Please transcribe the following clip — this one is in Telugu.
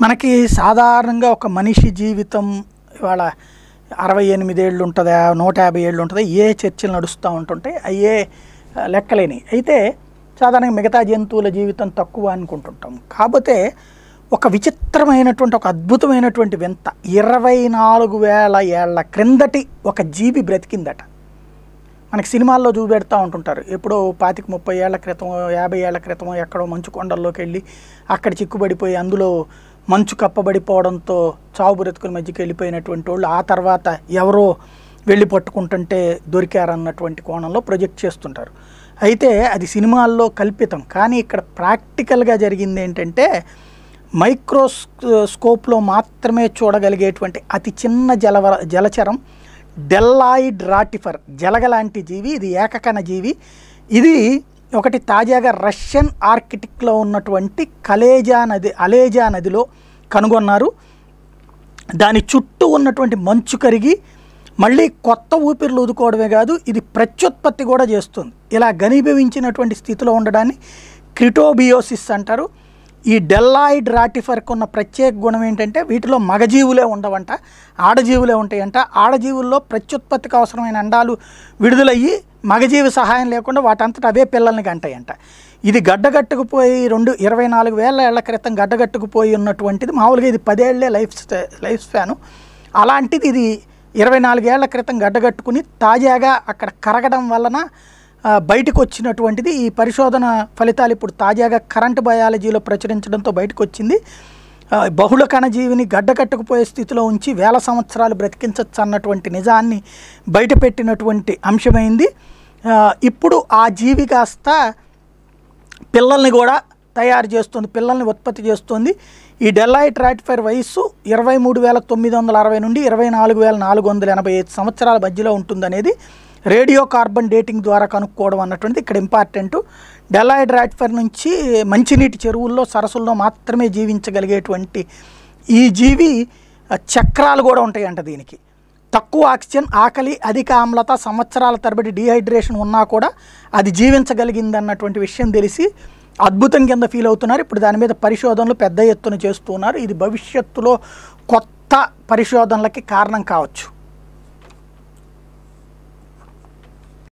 మనకి సాధారణంగా ఒక మనిషి జీవితం ఇవాళ అరవై ఎనిమిదేళ్ళు ఉంటుందా నూట యాభై ఏళ్ళు ఉంటుందా ఏ చర్చలు నడుస్తూ ఉంటుంటే అయ్యే లెక్కలేని. అయితే సాధారణంగా మిగతా జంతువుల జీవితం తక్కువ అనుకుంటుంటాం. కాకపోతే ఒక విచిత్రమైనటువంటి ఒక అద్భుతమైనటువంటి వింత. ఇరవై నాలుగు వేల ఏళ్ళ క్రిందటి ఒక జీవి బ్రతికిందట. మనకి సినిమాల్లో చూపెడతా ఉంటుంటారు. ఎప్పుడో పాతిక ముప్పై ఏళ్ళ క్రితం యాభై ఏళ్ళ క్రితం ఎక్కడో మంచు కొండల్లోకి వెళ్ళి అక్కడ చిక్కుబడిపోయి అందులో మంచు కప్పబడిపోవడంతో చావు బ్రతుకుల మధ్యకి వెళ్ళిపోయినటువంటి వాళ్ళు ఆ తర్వాత ఎవరో వెళ్ళి పట్టుకుంటుంటే దొరికారన్నటువంటి కోణంలో ప్రొజెక్ట్ చేస్తుంటారు. అయితే అది సినిమాల్లో కల్పితం. కానీ ఇక్కడ ప్రాక్టికల్గా జరిగింది ఏంటంటే మైక్రోస్కోప్లో మాత్రమే చూడగలిగేటువంటి అతి చిన్న జలవర జలచరం డెల్లాయిడ్ రాటిఫర్ జలగలాంటి జీవి ఇది ఏకకణ జీవి. ఇది ఒకటి తాజాగా రష్యన్ ఆర్కిటిక్లో ఉన్నటువంటి కలేజా నది అలేజా నదిలో కనుగొన్నారు. దాని చుట్టూ ఉన్నటువంటి మంచు కరిగి మళ్ళీ కొత్త ఊపిరిలు ఊదుకోవడమే కాదు ఇది ప్రత్యుత్పత్తి కూడా చేస్తుంది. ఇలా ఘనీభవించినటువంటి స్థితిలో ఉండడాన్ని క్రిటోబియోసిస్ అంటారు. ఈ డెల్లాయిడ్ రాటిఫర్కి ఉన్న ప్రత్యేక గుణం ఏంటంటే వీటిలో మగజీవులే ఉండవంట ఆడజీవులే ఉంటాయంట. ఆడజీవుల్లో ప్రత్యుత్పత్తికి అవసరమైన అండాలు విడుదలయ్యి మగజీవి సహాయం లేకుండా వాటంతట అవే పిల్లల్ని కంటాయంట ఇది గడ్డగట్టుకుపోయి రెండు ఇరవై నాలుగు వేల ఏళ్ళ క్రితం గడ్డగట్టుకుపోయి ఉన్నటువంటిది. మామూలుగా ఇది పదేళ్ళే లైఫ్ లైఫ్ స్పాను. అలాంటిది ఇది ఇరవై నాలుగేళ్ళ క్రితం గడ్డగట్టుకుని తాజాగా అక్కడ కరగడం వలన బయటకు వచ్చినటువంటిది ఈ పరిశోధన ఫలితాలు ఇప్పుడు తాజాగా కరెంట్ బయాలజీలో ప్రచురించడంతో బయటకు వచ్చింది. బహుళ కణజీవిని గడ్డకట్టుకుపోయే స్థితిలో ఉంచి వేల సంవత్సరాలు బ్రతికించవచ్చు అన్నటువంటి నిజాన్ని బయటపెట్టినటువంటి అంశమైంది. ఇప్పుడు ఆ జీవి కాస్త పిల్లల్ని కూడా తయారు చేస్తుంది పిల్లల్ని ఉత్పత్తి చేస్తుంది. ఈ డెల్లాయిట్ రాటిఫైర్ వయస్సు ఇరవై మూడు వేల తొమ్మిది వందల అరవై నుండి ఇరవై నాలుగు వేల నాలుగు వందల ఎనభై ఐదు సంవత్సరాల మధ్యలో ఉంటుందనేది రేడియో కార్బన్ డేటింగ్ ద్వారా కనుక్కోవడం అన్నటువంటిది ఇక్కడ ఇంపార్టెంట్. డెలాయిడ్ రాట్ఫర్ నుంచి మంచినీటి చెరువుల్లో సరస్సుల్లో మాత్రమే జీవించగలిగేటువంటి ఈ జీవి చక్రాలు కూడా ఉంటాయంట దీనికి. తక్కువ ఆక్సిజన్ ఆకలి అధిక ఆమ్లత సంవత్సరాల తరబడి డీహైడ్రేషన్ ఉన్నా కూడా అది జీవించగలిగింది అన్నటువంటి విషయం తెలిసి అద్భుతం కింద ఫీల్ అవుతున్నారు. ఇప్పుడు దాని మీద పరిశోధనలు పెద్ద ఎత్తున చేస్తున్నారు. ఇది భవిష్యత్తులో కొత్త పరిశోధనలకి కారణం కావచ్చు.